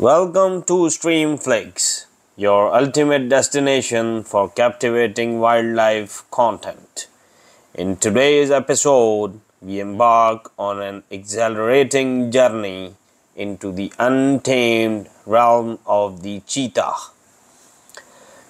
Welcome to Streamflix, your ultimate destination for captivating wildlife content. In today's episode, we embark on an exhilarating journey into the untamed realm of the cheetah.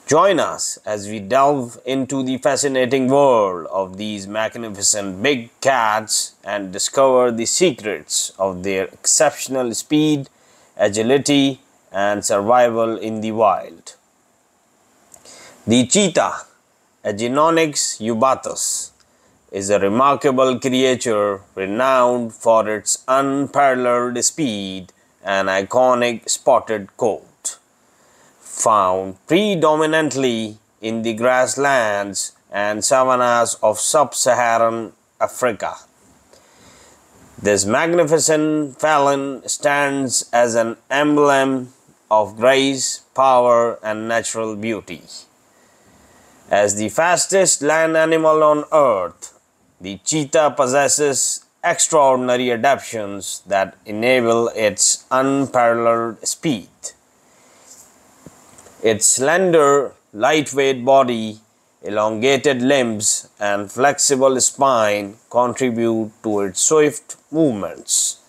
Join us as we delve into the fascinating world of these magnificent big cats and discover the secrets of their exceptional speed agility, and survival in the wild. The cheetah, Acinonyx jubatus, is a remarkable creature renowned for its unparalleled speed and iconic spotted coat. Found predominantly in the grasslands and savannas of sub Saharan Africa. This magnificent felon stands as an emblem of grace, power, and natural beauty. As the fastest land animal on earth, the cheetah possesses extraordinary adaptations that enable its unparalleled speed. Its slender, lightweight body elongated limbs and flexible spine contribute to its swift movements.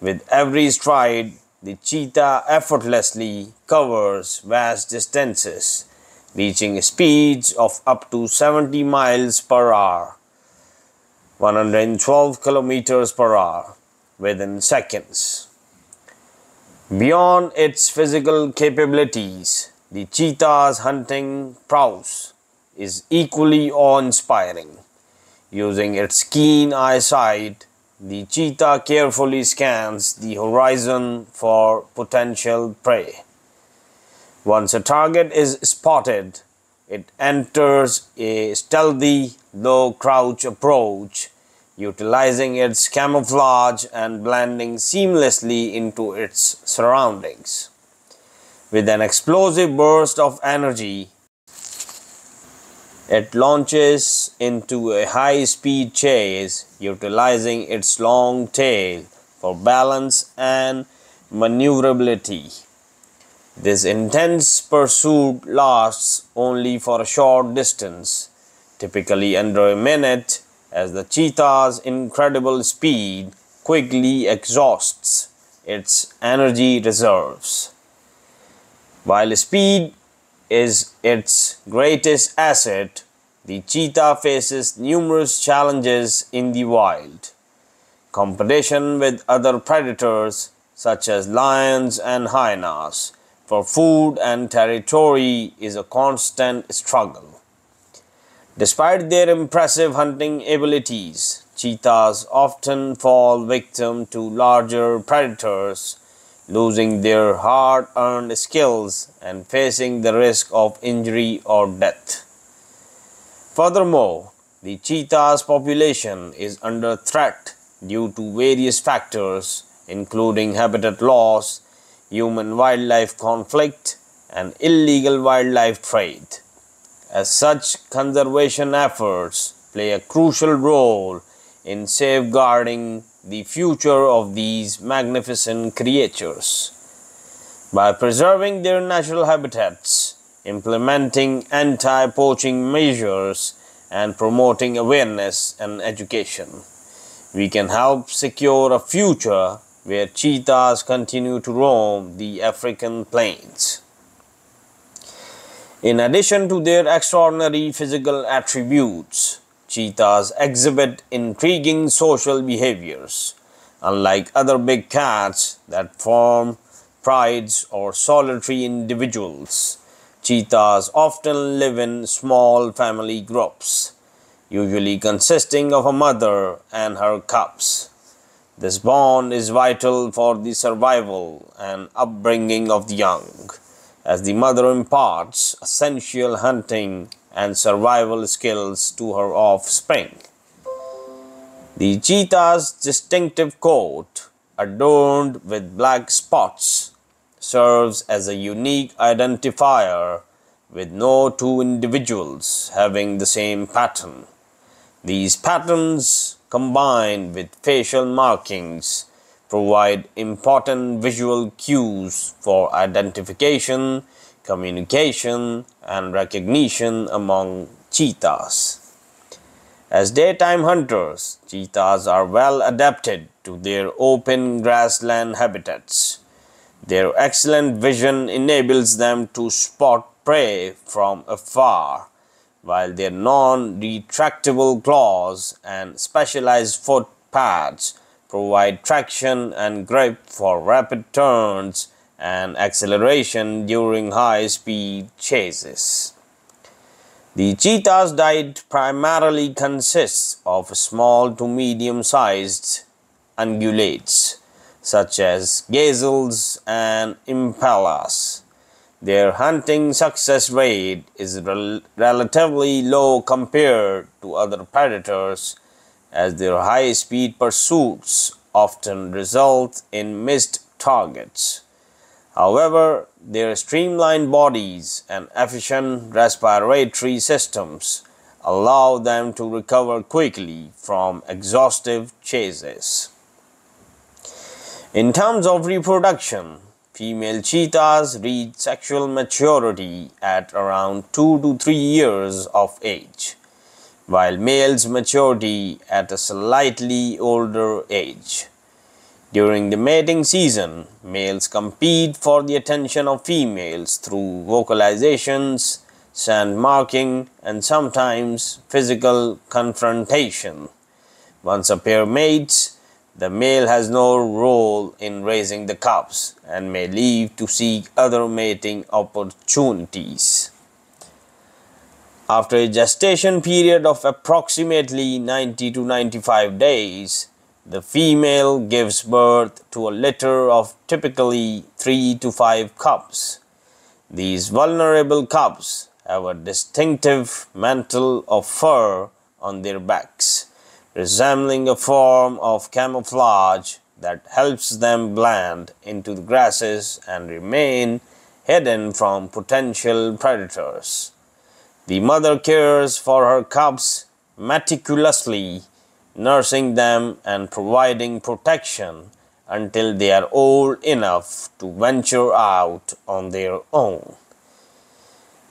With every stride, the cheetah effortlessly covers vast distances, reaching speeds of up to 70 miles per hour, 112 kilometers per hour, within seconds. Beyond its physical capabilities, the cheetah's hunting prowess is equally awe inspiring. Using its keen eyesight, the cheetah carefully scans the horizon for potential prey. Once a target is spotted, it enters a stealthy, low crouch approach, utilizing its camouflage and blending seamlessly into its surroundings. With an explosive burst of energy, it launches into a high speed chase, utilizing its long tail for balance and maneuverability. This intense pursuit lasts only for a short distance, typically under a minute, as the cheetah's incredible speed quickly exhausts its energy reserves. While speed is its greatest asset, the cheetah faces numerous challenges in the wild. Competition with other predators such as lions and hyenas for food and territory is a constant struggle. Despite their impressive hunting abilities, cheetahs often fall victim to larger predators losing their hard earned skills and facing the risk of injury or death. Furthermore, the cheetah's population is under threat due to various factors, including habitat loss, human wildlife conflict, and illegal wildlife trade. As such, conservation efforts play a crucial role in safeguarding the future of these magnificent creatures. By preserving their natural habitats, implementing anti poaching measures, and promoting awareness and education, we can help secure a future where cheetahs continue to roam the African plains. In addition to their extraordinary physical attributes, Cheetahs exhibit intriguing social behaviors. Unlike other big cats that form prides or solitary individuals, cheetahs often live in small family groups, usually consisting of a mother and her cubs. This bond is vital for the survival and upbringing of the young, as the mother imparts essential hunting and survival skills to her offspring. The cheetah's distinctive coat, adorned with black spots, serves as a unique identifier with no two individuals having the same pattern. These patterns, combined with facial markings, provide important visual cues for identification, communication, and recognition among cheetahs. As daytime hunters, cheetahs are well adapted to their open grassland habitats. Their excellent vision enables them to spot prey from afar, while their non retractable claws and specialized foot pads provide traction and grip for rapid turns and acceleration during high speed chases. The cheetah's diet primarily consists of small to medium sized ungulates such as gazelles and impalas. Their hunting success rate is rel- relatively low compared to other predators as their high speed pursuits often result in missed targets. However, their streamlined bodies and efficient respiratory systems allow them to recover quickly from exhaustive chases. In terms of reproduction, female cheetahs reach sexual maturity at around 2 to 3 years of age while males maturity at a slightly older age. During the mating season, males compete for the attention of females through vocalizations, scent marking, and sometimes physical confrontation. Once a pair mates, the male has no role in raising the cubs and may leave to seek other mating opportunities. After a gestation period of approximately 90 to 95 days, the female gives birth to a litter of typically 3 to 5 cubs. These vulnerable cubs have a distinctive mantle of fur on their backs, resembling a form of camouflage that helps them blend into the grasses and remain hidden from potential predators. The mother cares for her cubs meticulously, nursing them and providing protection until they are old enough to venture out on their own.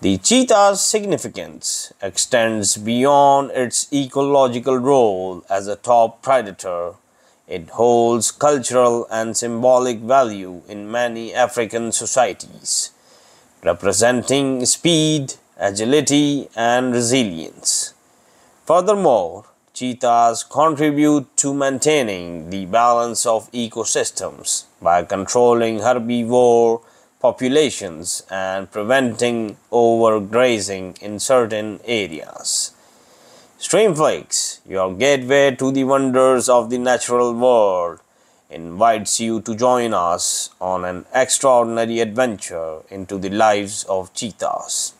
The cheetah's significance extends beyond its ecological role as a top predator. It holds cultural and symbolic value in many African societies, representing speed, agility, and resilience. Furthermore, cheetahs contribute to maintaining the balance of ecosystems by controlling herbivore populations and preventing overgrazing in certain areas. Streamflix, your gateway to the wonders of the natural world, invites you to join us on an extraordinary adventure into the lives of cheetahs.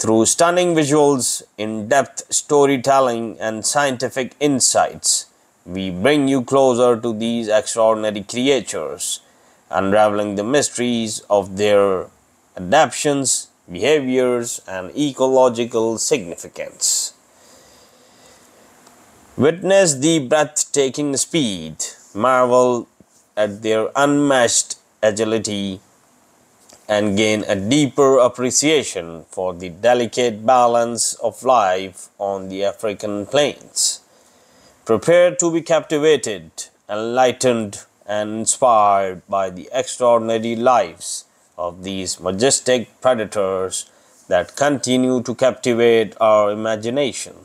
Through stunning visuals, in depth storytelling, and scientific insights, we bring you closer to these extraordinary creatures, unraveling the mysteries of their adaptations, behaviors, and ecological significance. Witness the breathtaking speed, marvel at their unmatched agility and gain a deeper appreciation for the delicate balance of life on the African plains. Prepare to be captivated, enlightened, and inspired by the extraordinary lives of these majestic predators that continue to captivate our imagination.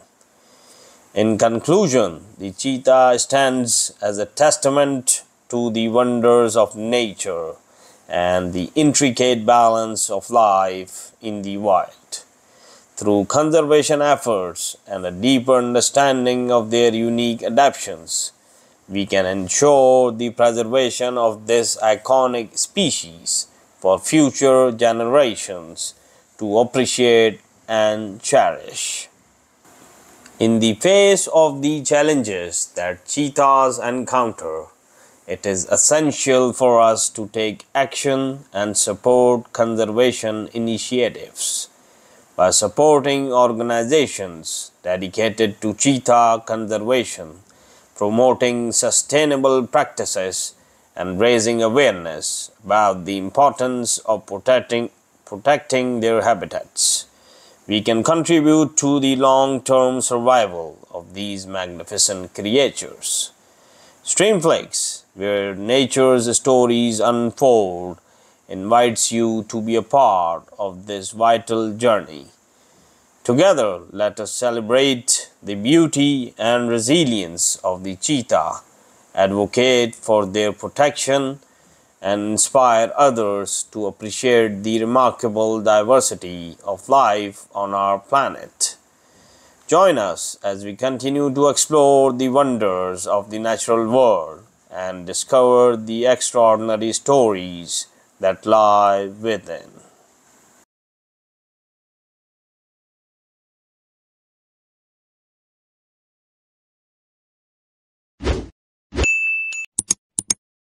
In conclusion, the cheetah stands as a testament to the wonders of nature and the intricate balance of life in the wild. Through conservation efforts and a deeper understanding of their unique adaptations, we can ensure the preservation of this iconic species for future generations to appreciate and cherish. In the face of the challenges that cheetahs encounter, it is essential for us to take action and support conservation initiatives. By supporting organizations dedicated to cheetah conservation, promoting sustainable practices and raising awareness about the importance of protecting, protecting their habitats. We can contribute to the long term survival of these magnificent creatures. Streamflix, where nature's stories unfold, invites you to be a part of this vital journey. Together, let us celebrate the beauty and resilience of the cheetah, advocate for their protection, and inspire others to appreciate the remarkable diversity of life on our planet. Join us as we continue to explore the wonders of the natural world and discover the extraordinary stories that lie within.